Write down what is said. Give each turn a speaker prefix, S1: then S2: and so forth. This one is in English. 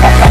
S1: ha,